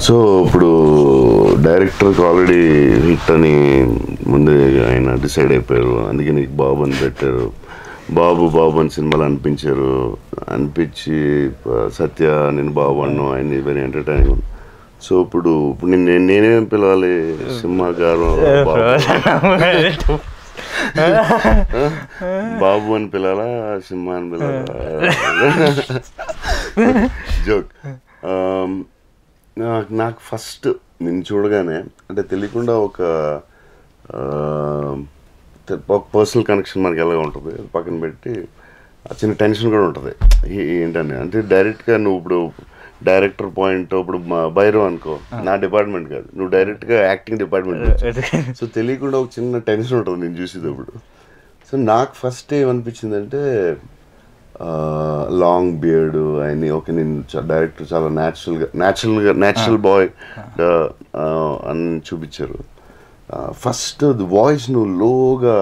So ఇప్పుడు డైరెక్టర్కి already hit అని ముందే ఆయన డిసైడ్ అయిపోయారు. అందుకే నీకు బాబు అని పెట్టారు. బాబు బాబు అని సినిమాలు అనిపించారు. అనిపించి సత్య నేను బాబు అన్ను ఆయన వెరీ ఎంటర్టైనింగ్ సో ఇప్పుడు ఇప్పుడు నేను నేను- నేనేం పిలవాలి సినిమా గారు బాబు అని పిలాలా సింహ అని పిలాలా జోక్. నాకు నాకు ఫస్ట్ నేను చూడగానే అంటే తెలియకుండా ఒక ఒక పర్సనల్ కనెక్షన్ మనకి ఎలా ఉంటుంది. అది పక్కన పెట్టి చిన్న టెన్షన్ కూడా ఉంటుంది. ఏంటని. అంటే డైరెక్ట్గా నువ్వు ఇప్పుడు డైరెక్టర్ పాయింట్ ఇప్పుడు భైరవ్ అనుకో. నా డిపార్ట్మెంట్ కాదు. నువ్వు డైరెక్ట్గా యాక్టింగ్ డిపార్ట్మెంట్ సో తెలియకుండా ఒక చిన్న టెన్షన్ ఉంటుంది నేను చూసేటప్పుడు. సో నాకు ఫస్ట్ ఏమనిపించిందంటే లాంగ్ బియర్డ్ ఆయన ఓకే నేను డైరెక్టర్ చాలా న్యాచురల్గా న్యాచురల్గా న్యాచురల్ బాయ్ అని చూపించారు. ఫస్ట్ వాయిస్ నువ్వు లోగా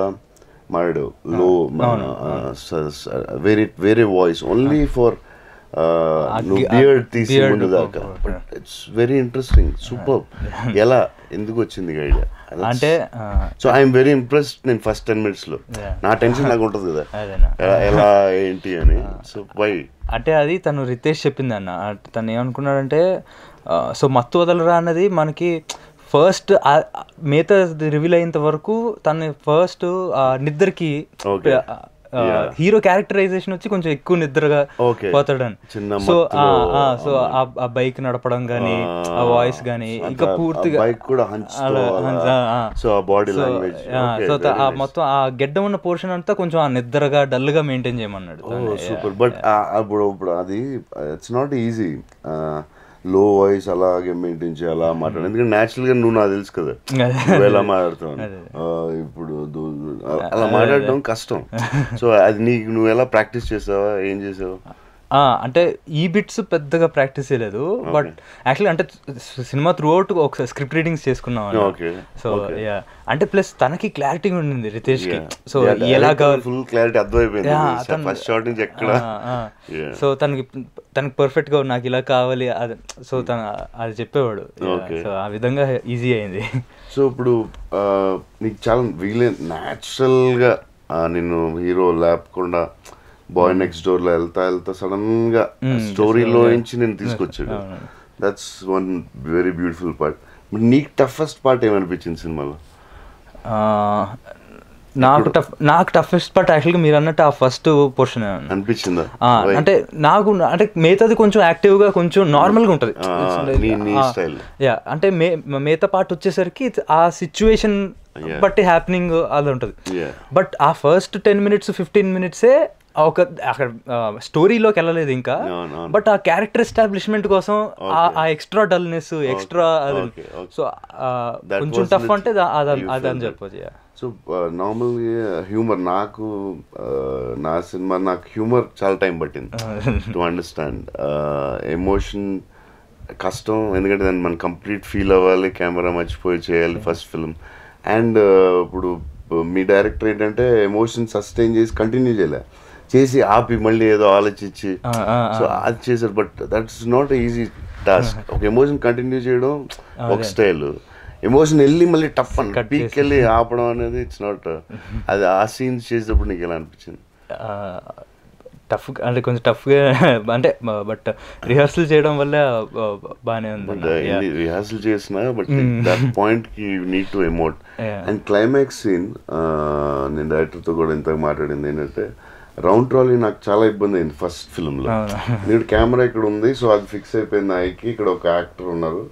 మాడాడు లో వేరే వేరే వాయిస్ ఓన్లీ ఫర్ నువ్వు బియర్డ్ తీసి ముందు దాకా. But it's very interesting super ఎలా? ఎందుకు వచ్చింది ఐడియా అంటే సో ఐఎమ్ వెరీ ఇంప్రెస్డ్ నేను ఫస్ట్ టెన్ మినిట్స్లో. నా టెన్షన్ నాకు ఉంటుంది కదా. ఎలా- ఏంటి అని. సో వై అంటే అది తను రితేష్ చెప్పింది అన్న. తను ఏమనుకున్నాడంటే సో మత్తు వదలరా? అన్నది మనకి ఫస్ట్ మిగతా రివీల్ అయ్యేంత వరకు తను ఫస్ట్ నిద్రకి. హీరో క్యారెక్టరైజేషన్ వచ్చి కొంచెం ఎక్కువ నిద్రగా. పోతాడని సో సో ఆ బైక్ నడపడం కానీ ఆ వాయిస్ కానీ ఇంకా పూర్తిగా. సో ఆ మొత్తం ఆ గెడ్డ ఉన్న పోర్షన్ అంతా కొంచెం ఆ నిద్రగా డల్గా మెయింటైన్ చేయమన్నాడు. సూపర్ బట్ అప్పుడు ఇప్పుడు అది it's not easy low voice అలాగే మెయింటైన్ చేయాలా మాట్లాడు ఎందుకంటే న్యాచురల్గా నువ్వు నాకు తెలుసు కదా. నువ్వు ఎలా మాట్లాడుతావు ఇప్పుడు అలా మాట్లాడడం కష్టం. సో అది నీకు నువ్వు ఎలా ప్రాక్టీస్ చేసావా? ఏం చేసావు? అంటే ఈ బిట్స్ పెద్దగా ప్రాక్టీస్ చేయలేదు బట్ యాక్చువల్లీ అంటే సినిమా త్రూ అవుట్ ఒకసారి స్క్రిప్ట్ రీడింగ్స్ చేసుకున్నాం సో యా అంటే ప్లస్ తనకి క్లారిటీ ఉండింది రితేష్కి సో ఎలా కావాలి ఫుల్ క్లారిటీ Yeah, అర్థమైపోయింది అతను- ఫస్ట్ షాట్ నుంచి ఎక్కడ? Yeah. సో తనకి తనకి పర్ఫెక్ట్గా నాకు ఇలా కావాలి అది సో తన అది చెప్పేవాడు. సో ఆ విధంగా ఈజీ అయింది. సో ఇప్పుడు నీకు చాలా వీలే న్యాచురల్గా నిన్ను హీరో లేపకుండా బాయ్ నెక్స్ట్ డోర్లో వెళ్తా వెళ్తా సడన్గా స్టోరీలో నుంచి నేను తీసుకొచ్చాడు. That's one very beautiful part నీకు టఫెస్ట్ పార్ట్ ఏమనిపించింది సినిమాలో? నాకు టఫ్ నాకు టఫెస్ట్ పార్ట్ యాక్చువల్గా మీరు అన్నట్టు ఆ ఫస్ట్ పోర్షన్ అనిపించిందా? అంటే నాకు అంటే మిగతాది కొంచెం యాక్టివ్గా కొంచెం నార్మల్గా ఉంటది. యా అంటే మే మిగతా పార్ట్ వచ్చేసరికి ఆ సిచ్యువేషన్. బట్టి హ్యాపెనింగ్ అది ఉంటది. బట్ ఆ ఫస్ట్ టెన్ మినిట్స్ ఫిఫ్టీన్ మినిట్సే ఒక అక్కడ స్టోరీలోకి వెళ్ళలేదు ఇంకా. బట్ ఆ క్యారెక్టర్ ఎస్టాబ్లిష్మెంట్ కోసం ఆ- ఎక్స్ట్రా డల్నెస్ ఎక్స్ట్రా. సో కొంచెం టఫ్ అంటే అది అని. చెప్పొచ్చు. సో నార్మల్గా హ్యూమర్ నాకు ఆ, నా సినిమా నాకు హ్యూమర్ చాలా టైం పట్టింది టు అండర్స్టాండ్ ఎమోషన్ కష్టం ఎందుకంటే దాన్ని మనం కంప్లీట్ ఫీల్ అవ్వాలి కెమెరా మర్చిపోయి చేయాలి ఫస్ట్ ఫిల్మ్ అండ్ ఇప్పుడు మీ డైరెక్టర్ ఏంటంటే ఎమోషన్ సస్టైన్ చేసి కంటిన్యూ చేయలే చేసి ఆపి మళ్ళీ ఏదో ఆలోచించి. సో అది చేశారు. But that's not easy task ఒక ఎమోషన్ కంటిన్యూ చేయడం ఒక స్టైల్ ఎమోషన్ వెళ్ళి మళ్ళీ టఫ్ అని పీక్ వెళ్ళి ఆపడం అనేది ఇట్స్ నాట్ అది ఆ సీన్స్ చేసేటప్పుడు నీకు ఎలా అనిపించింది? టఫ్ అంటే కొంచెం టఫ్గా అంటే బట్ రిహర్సల్ చేయడం వల్ల బాగానే ఉంది. రిహార్సల్ చేసిన బట్ దట్ పాయింట్కి need to emote. And climax scene నేను డైరెక్టర్తో కూడా ఇంత మాట్లాడింది ఏంటంటే రౌండ్ ట్రాలీ నాకు చాలా ఇబ్బంది అయింది ఫస్ట్ ఫిల్మ్లో అవును. నేను కెమెరా ఇక్కడ ఉంది సో అది ఫిక్స్ అయిపోయింది ఐకి ఇక్కడ ఒక యాక్టర్ ఉన్నారు.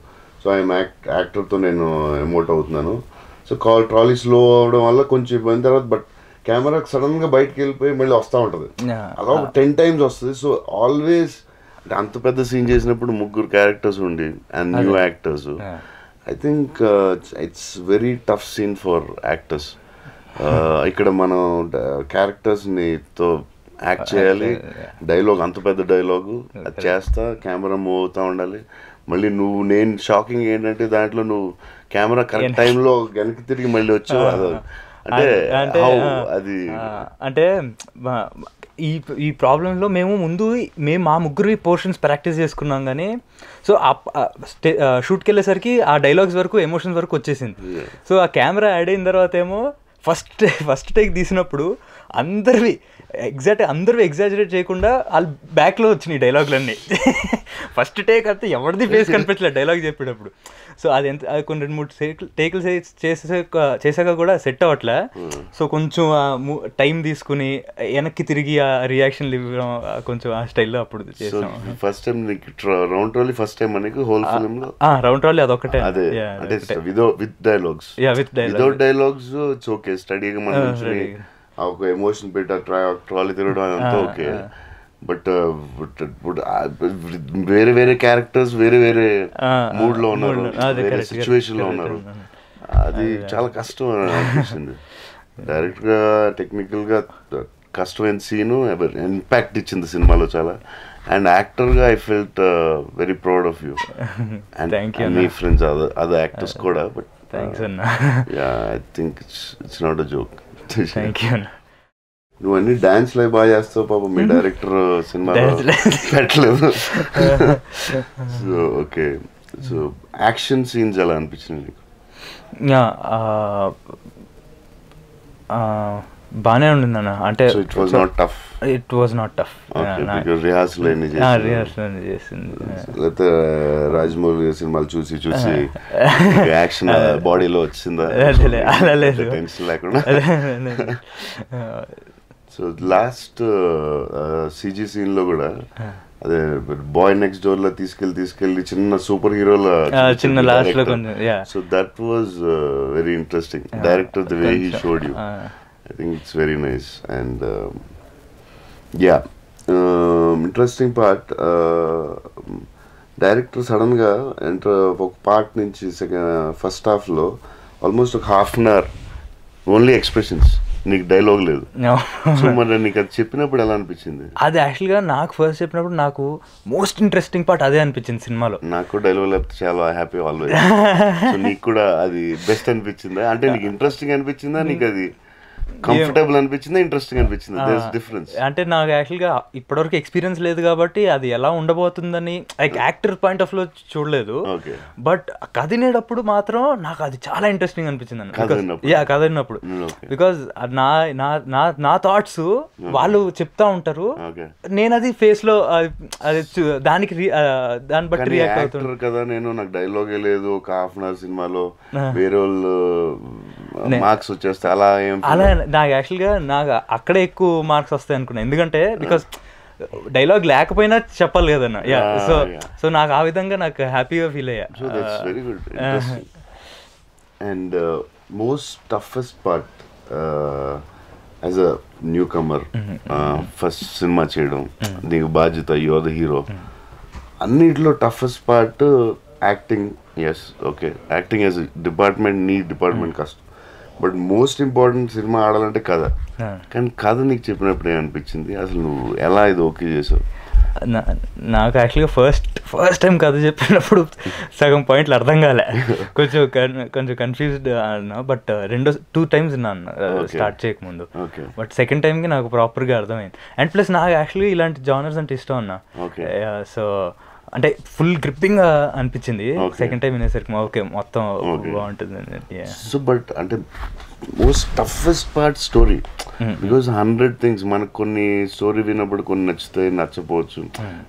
సో ఆయన యాక్టర్తో నేను ఎమోట్ అవుతున్నాను. సో కాల్ ట్రాలీ స్లో అవడం వల్ల కొంచెం ఇబ్బంది. తర్వాత బట్ కెమెరా సడన్గా బయటకు వెళ్ళిపోయి మళ్ళీ వస్తూ ఉంటది. అలా ఒక టెన్ టైమ్స్ వస్తుంది. సో ఆల్వేస్ అంటే అంత పెద్ద సీన్ చేసినప్పుడు ముగ్గురు క్యారెక్టర్స్ ఉండి and new actors. I think it's very tough scene for actors ఇక్కడ మనం క్యారెక్టర్స్ని తో యాక్ట్ చేయాలి. డైలాగ్ అంత పెద్ద డైలాగు అది చేస్తా కెమెరా మూవ్ అవుతా ఉండాలి. మళ్ళీ నువ్వు నేను షాకింగ్ ఏంటంటే దాంట్లో నువ్వు కెమెరా కరెక్ట్ టైంలో వెనక్కి తిరిగి మళ్ళీ వచ్చావు అంటే అంటే అది అంటే ఈ ఈ ప్రాబ్లంలో మేము ముందు మేము మా ముగ్గురు పోర్షన్స్ ప్రాక్టీస్ చేసుకున్నాం కానీ సో షూట్కి వెళ్ళేసరికి ఆ డైలాగ్స్ వరకు ఎమోషన్స్ వరకు వచ్చేసింది. సో ఆ కెమెరా యాడ్ అయిన తర్వాత ఏమో ఫస్ట్ ఫస్ట్ టేక్ తీసినప్పుడు అందరివి ఎగ్జాక్ట్ అందరివి ఎగ్జాజరేట్ చేయకుండా వాళ్ళు బ్యాక్లో వచ్చినాయి డైలాగులన్నీ ఫస్ట్ టేక్ అయితే ఎవరిది ఫేస్ కనిపించలేదు డైలాగ్ చెప్పేటప్పుడు. సో అది ఎంత అది కొన్ని రెండు మూడు టేకులు చేసాక చేశాక కూడా సెట్ అవ్వట్లే. సో కొంచెం టైం తీసుకుని వెనక్కి తిరిగి ఆ రియాక్షన్లు ఇవ్వడం కొంచెం ఆ స్టైల్లో అప్పుడు చేసాం. First time round trolley first time మనకి హోల్ ఫిల్మ్లో రౌండ్ రాలీ అదొకటే అదే. విదో with dialogues with dialogue. Without dialogues it's okay స్టడీగా మనం ఒక ఎమోషన్ పెట్టి ట్రాలీ తిరగడం Ah, ఓకే. బట్ వేరే వేరే క్యారెక్టర్స్ వేరే వేరే మూడ్లో ఉన్నారు. వేరే సిచ్యువేషన్లో ఉన్నారు. అది చాలా కష్టం అని అనిపించింది. డైరెక్ట్గా టెక్నికల్గా కష్టమైన సీను ఇంపాక్ట్ ఇచ్చింది సినిమాలో చాలా. అండ్ యాక్టర్గా I felt very proud of you and me. Friends other other actors కూడా బట్ థ్యాంక్స్ అన్న. Ya I think it's it's not a joke thank you అన్న నువ్వు అన్ని డాన్స్ లైవ్ బాగా చేస్తావు పాప. మీ డైరెక్టర్ సినిమా. పెట్టలేదు. So okay so action scenes ఎలా అనిపించింది నీకు? బాగానే ఉండింది అన్న. అంటే it was not tough it was not tough rehearsal అన్ని చేసి రిహార్సల్ చేసింది. లేకపోతే రాజమౌళి గారి సినిమాలు చూసి చూసి యాక్షన్ బాడీలో వచ్చిందా? అలా లేదు. టెన్షన్ లేకుండా. సో లాస్ట్ సిజీ సీన్లో కూడా అదే బాయ్ నెక్స్ట్ డోర్లో తీసుకెళ్ళి తీసుకెళ్ళి చిన్న సూపర్ హీరోల చిన్న last లో కొంచెం. So that was very interesting director the way he showed you. I think it's very nice and ya interesting part director సడన్గా ఎంటర్ ఒక పార్ట్ నుంచి సెకండ్ ఫస్ట్ హాఫ్లో ఆల్మోస్ట్ ఒక half an hour only expressions నీకు dialogue లేదు. మరి నీకు అది చెప్పినప్పుడు ఎలా అనిపించింది? అది యాక్చువల్గా నాకు ఫస్ట్ చెప్పినప్పుడు నాకు మోస్ట్ ఇంట్రెస్టింగ్ పార్ట్ అదే అనిపించింది సినిమాలో. నాకు డైలాగ్ లేకపోతే చాలా హ్యాపీ ఆల్వేస్ నీకు కూడా అది బెస్ట్ అనిపించిందా? అంటే నీకు ఇంట్రెస్టింగ్ అనిపించిందా? నీకు అది కంఫర్టబుల్ అనిపించిందా? ఇంట్రెస్టింగ్ అనిపించిందా? డిఫరెన్స్ అంటే నాకు యాక్చువల్గా ఇప్పటివరకు ఎక్స్పీరియన్స్ లేదు కాబట్టి అది ఎలా ఉండబోతుందని లైక్ యాక్టర్ పాయింట్ ఆఫ్లో చూడలేదు. బట్ కథ వినేటప్పుడు మాత్రం నాకు అది చాలా ఇంట్రెస్టింగ్ అనిపించింది విన్నప్పుడు? Yeah Mm, okay. బికాజ్ నా నా నా థాట్స్ వాళ్ళు చెప్తా ఉంటారు. నేను అది ఫేస్లో అది దానికి దాన్ని బట్టి రియాక్ట్ అవుతుంది. కదా నేను నాకు డైలాగే లేదు. ఒక హాఫ్ అన్ అవర్ సినిమాలో వేరే వాళ్ళు మార్క్స్ వచ్చేస్తే అలా ఏం అలా నాకు యాక్చువల్గా నాకు అక్కడే ఎక్కువ మార్క్స్ వస్తాయి అనుకున్నా. ఎందుకంటే బికాస్ డైలాగ్ లేకపోయినా చెప్పాలి కదన్న యా సో. సో నాకు ఆ విధంగా నాకు హ్యాపీగా ఫీల్ అయ్యా. So that's very good and most toughest part as a newcomer first cinema చేయడం నీకు బాధ్యత యువర్ ద హీరో అన్నిట్లో toughest part acting yes okay acting as department నీ డిపార్ట్మెంట్ కష్టం. బట్ మోస్ట్ ఇంపార్టెంట్ సినిమా ఆడాలంటే కథ. కానీ కథ నీకు చెప్పినప్పుడు ఏమనిపించింది అసలు నువ్వు ఎలా ఇది ఓకే చేసావు నాకు యాక్చువల్గా ఫస్ట్ ఫస్ట్ టైం కథ చెప్పినప్పుడు సగం పాయింట్లు అర్థం కాలే కొంచెం కొంచెం కన్ఫ్యూజ్డ్ అన్న బట్ రెండో టూ టైమ్స్ Okay. స్టార్ట్ చేయకముందు. బట్ సెకండ్ టైంకి నాకు ప్రాపర్గా అర్థమైంది అండ్ ప్లస్ నాకు యాక్చువల్లీ ఇలాంటి జానర్స్ అంటే ఇష్టం అన్న. సో అంటే ఫుల్ గ్రిప్పింగ్ అనిపించింది. సెకండ్ టైం వినేసరికి ఓకే మొత్తం. బాగుంటుంది. సో బట్ అంటే most toughest part story because hundred things మనకు కొన్ని స్టోరీ విన్నప్పుడు కొన్ని నచ్చుతాయి నచ్చపోవచ్చు.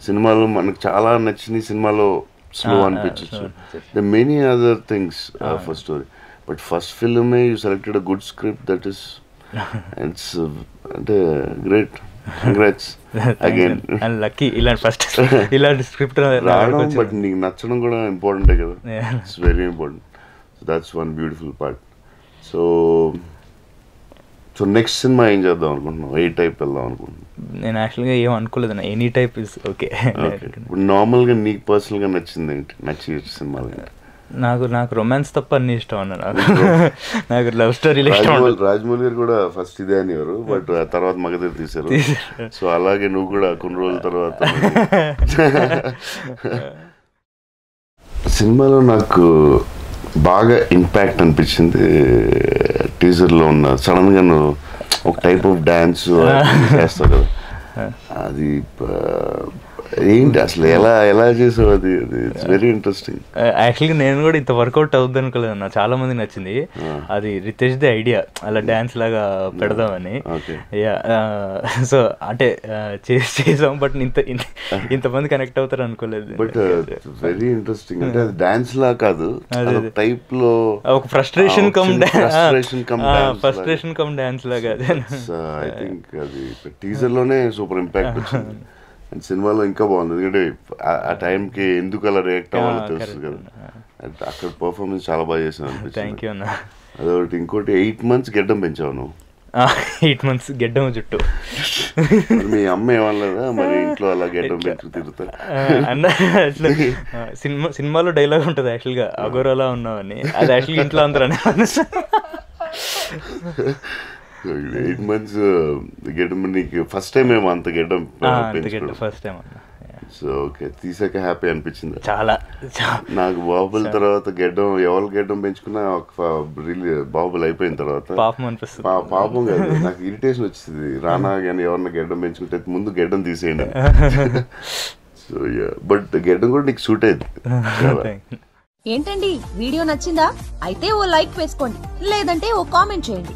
సినిమాలో మనకు చాలా నచ్చిన సినిమాలో స్లో అనిపించవచ్చు the many other things for story but first ఫిల్మే you selected a good script that is it's అంటే great congrats again and lucky ఇలాంటి ఫస్ట్ ఇలాంటి స్క్రిప్ట్ రావడం బట్ నీకు నచ్చడం కూడా ఇంపార్టెంటే కదా. It's very important so that's one beautiful part so so next cinema ఏం చేద్దాం అనుకుంటున్నాం ఏ టైప్ వెళ్దాం అనుకుంటున్నాం నేను యాక్చువల్గా ఏం అనుకోలేదు ఎనీ టైప్ ఇస్ ఓకే నార్మల్గా నీకు పర్సనల్గా నచ్చింది ఏంటి? నచ్చి సినిమాలు ఏంటి? నాకు నాకు రొమాన్స్ తప్ప అన్ని ఇష్టం అన్న నాకు. నాకు లవ్ స్టోరీలు ఇష్టం రాజమౌళి గారు కూడా ఫస్ట్ ఇదే అనేవారు బట్ ఆ తర్వాత మగధీర తీశారు. సో అలాగే నువ్వు కూడా కొన్ని రోజుల తర్వాత. సినిమాలో నాకు బాగా ఇంపాక్ట్ అనిపించింది టీజర్లో ఉన్న సడన్గా నువ్వు ఒక టైప్ ఆఫ్ డాన్స్ చేస్తావు కదా అది ఆ, ఏంటి అసలు ఎలా ఎలా చేసావు అది? ఇట్స్ వెరీ ఇంట్రెస్టింగ్ యాక్చువల్గా నేను కూడా ఇంత వర్కౌట్ అవుద్ది అనుకోలేదు అన్న. చాలా మంది నచ్చింది. అది రితేష్ ది ఐడియా అలా డ్యాన్స్ లాగా పెడదామని. Okay. యా సో అంటే చేసి చేసాం బట్ ఇంత ఇంత- ఇంతమంది కనెక్ట్ అవుతారు అనుకోలేదు. బట్ వెరీ ఇంట్రెస్టింగ్ అంటే అది డాన్స్ లా కాదు. టైప్లో ఒక ఫ్రస్ట్రేషన్ కమ్ dance. లాగా. ఫ్రస్ట్రేషన్ కమ్ డాన్స్ లాగా. ఐ థింక్ అది టీజర్లోనే సూపర్ ఇంపాక్ట్ వచ్చింది. అండ్ సినిమాలో ఇంకా బాగుంది. ఎందుకంటే ఆ- టైంకి ఎందుకు అలా రియాక్ట్ అవ్వాలో తెలుసు కదా. అక్కడ పర్ఫార్మెన్స్ చాలా బాగా చేసాను యూ అన్న. అదొకటి. ఇంకోటి ఎయిట్ మంత్స్ గెడ్డం పెంచావు నువ్వు. ఎయిట్ మంత్స్ గెడ్డం జుట్టు. మరి మీ అమ్మ ఏమనలేదా? మరి ఇంట్లో అలా గెడ్డం పెంచు తిరుగుతారు అన్న అట్లా సినిమా సినిమాలో డైలాగ్ ఉంటుంది యాక్చువల్గా అగోరాలా ఉన్నావని. అది యాక్చువల్గా ఇంట్లో అందరూ అనే ఎయిట్ మంత్స్ గెడ్డం నీకు ఫస్ట్ టైం ఏమో అంత గెడ్డం ఫస్ట్ టైం సో ఓకే తీసాక హ్యాపీ అనిపించింది? చాలా నాకు బాహుబలి తర్వాత గెడ్డం ఎవరు గెడ్డం పెంచుకున్నా ఒక రిలీ బాహుబలి అయిపోయిన తర్వాత. పాపం అనిపిస్తుంది. పాపం కాదు నాకు ఇరిటేషన్ వచ్చింది. రానా కానీ ఎవరన్నా గెడ్డం పెంచుకుంటే ముందు గెడ్డం తీసేయండి సో బట్ గెడ్డం కూడా నీకు సూట్ అయింది. ఏంటండి? వీడియో నచ్చిందా? అయితే ఓ లైక్ వేసుకోండి. లేదంటే ఓ కామెంట్ చేయండి.